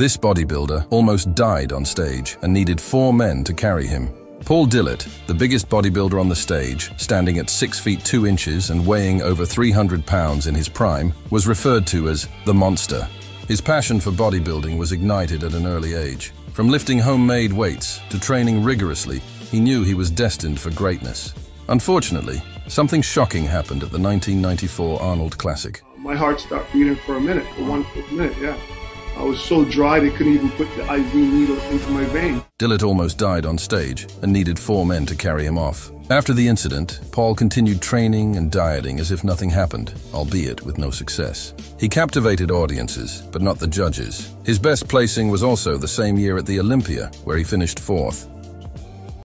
This bodybuilder almost died on stage and needed four men to carry him. Paul Dillett, the biggest bodybuilder on the stage, standing at 6 feet 2 inches and weighing over 300 pounds in his prime, was referred to as the Monster. His passion for bodybuilding was ignited at an early age. From lifting homemade weights to training rigorously, he knew he was destined for greatness. Unfortunately, something shocking happened at the 1994 Arnold Classic. My heart stopped beating for a minute, for one minute, yeah. I was so dry they couldn't even put the IV needle into my vein. Dillett almost died on stage and needed four men to carry him off. After the incident, Paul continued training and dieting as if nothing happened, albeit with no success. He captivated audiences, but not the judges. His best placing was also the same year at the Olympia, where he finished fourth.